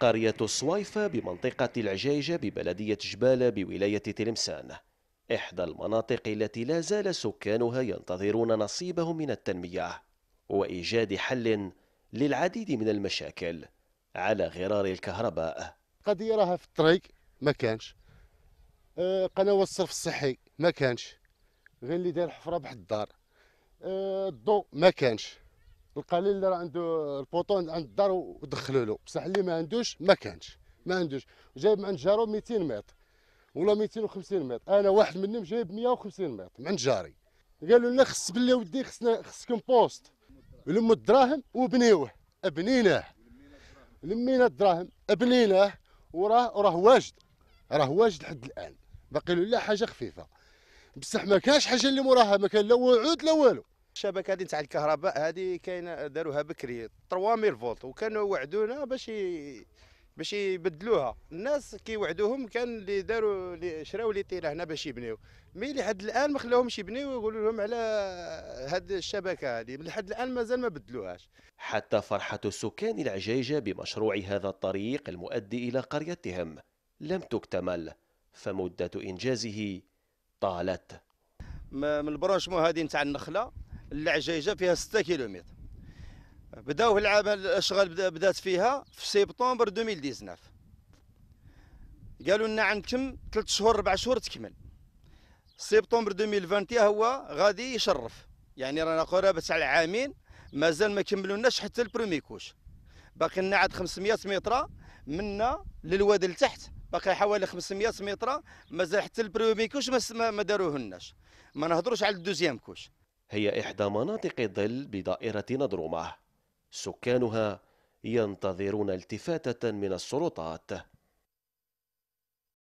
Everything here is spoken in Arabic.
قرية الصويفة بمنطقة العجيجة ببلدية جبالة بولاية تلمسان. إحدى المناطق التي لا زال سكانها ينتظرون نصيبهم من التنمية وإيجاد حل للعديد من المشاكل على غرار الكهرباء. قضية راها في الطريق ما كانش. آه، قناة الصرف الصحي ما كانش. غير اللي داير حفرة بحد الدار. آه، الضوء ما كانش. القليل اللي راه عنده البوطون عند الدار ودخلوا له. بصح اللي ما عندوش ما كانش. ما عندوش. جايب عند جارو 200 متر. ولا 250 متر. أنا واحد منهم جايب 150 متر. عند جاري. قالوا لنا خص بالله ودي خصنا خصكم بوست لموا الدراهم وبنيوه. بنيناه لمينا الدراهم بنيناه وراه راه واجد. راه واجد لحد الآن. باقي له لا حاجة خفيفة. بصح ما كانش حاجة اللي موراها. ما كان لا وعود لا والو. الشبكة هذه تاع الكهرباء هذه كاينة داروها بكري. 3000 فولت وكانوا وعدونا باش. باش يبدلوها. الناس كيوعدوهم كان اللي داروا اللي شراو لي طيله هنا باش يبنيو. مي لحد الآن ما خلاوهمش يبنيو ويقولوا لهم على هاد الشبكة هذه. لحد الآن مازال ما بدلوهاش. حتى فرحة سكان العجيجة بمشروع هذا الطريق المؤدي إلى قريتهم. لم تكتمل فمدة إنجازه طالت. من ال branchement هذه نتاع النخلة. العجيجة فيها 6 كيلومتر. بداو العمل الأشغال بدا- بدات فيها في سبتمبر 2019 قالوا لنا عندكم 3 شهور 4 شهور تكمل. سبتمبر 2020 هو غادي يشرف. يعني رانا قرابة على عامين مازال ما كملوناش حتى ال première couche. باقي لنا عاد 500 متر منا للواد لتحت. باقي حوالي 500 متر مازال حتى البرومي كوش ما داروهناش. ما نهضروش على الدوزيام كوش. هي إحدى مناطق الظل بدائرة نضرومة. سكانها ينتظرون التفاتة من السلطات.